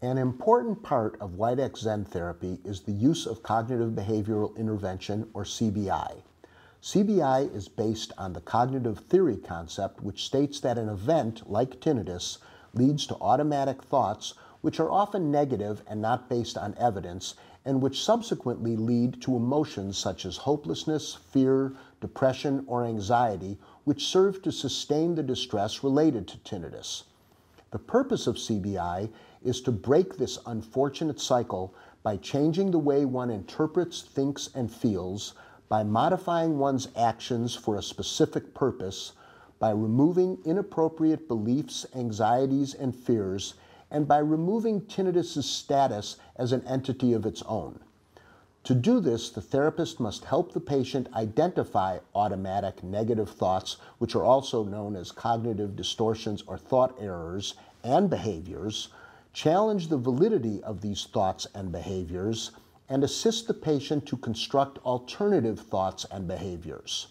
An important part of Widex Zen therapy is the use of cognitive behavioral intervention, or CBI. CBI is based on the cognitive theory concept, which states that an event, like tinnitus, leads to automatic thoughts which are often negative and not based on evidence, and which subsequently lead to emotions such as hopelessness, fear, depression, or anxiety, which serve to sustain the distress related to tinnitus. The purpose of CBI is to break this unfortunate cycle by changing the way one interprets, thinks, and feels, by modifying one's actions for a specific purpose, by removing inappropriate beliefs, anxieties, and fears, and by removing tinnitus's status as an entity of its own. To do this, the therapist must help the patient identify automatic negative thoughts, which are also known as cognitive distortions or thought errors, and behaviors, challenge the validity of these thoughts and behaviors, and assist the patient to construct alternative thoughts and behaviors.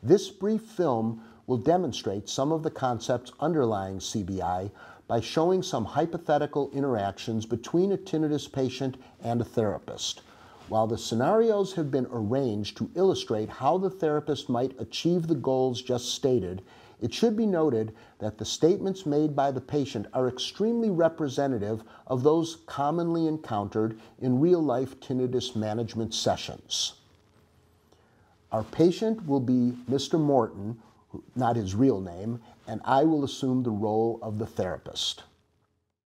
This brief film will demonstrate some of the concepts underlying CBI by showing some hypothetical interactions between a tinnitus patient and a therapist. While the scenarios have been arranged to illustrate how the therapist might achieve the goals just stated, it should be noted that the statements made by the patient are extremely representative of those commonly encountered in real-life tinnitus management sessions. Our patient will be Mr. Morton, not his real name, and I will assume the role of the therapist.